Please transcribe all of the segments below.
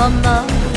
mama.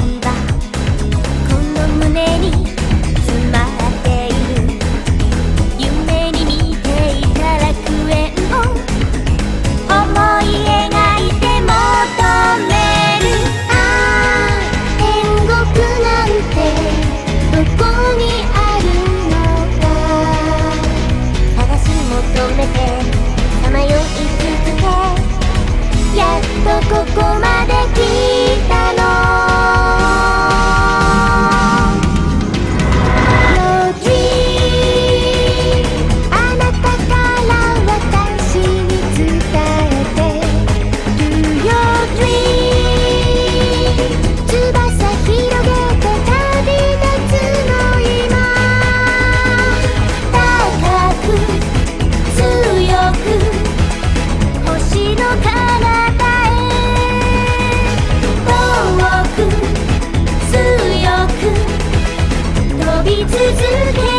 続け